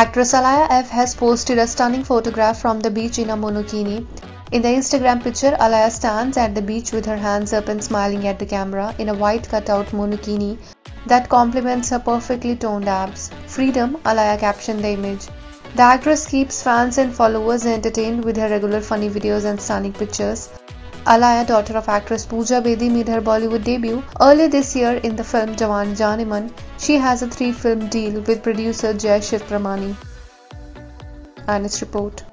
Actress Alaya F has posted a stunning photograph from the beach in a monokini. In the Instagram picture, Alaya stands at the beach with her hands up and smiling at the camera in a white cutout monokini that complements her perfectly toned abs. Freedom, Alaya captioned the image. The actress keeps fans and followers entertained with her regular funny videos and stunning pictures. Alaya, daughter of actress Pooja Bedi, made her Bollywood debut earlier this year in the film Jawaani Jaaneman. She has a three-film deal with producer Jay Shewakramani. And its report.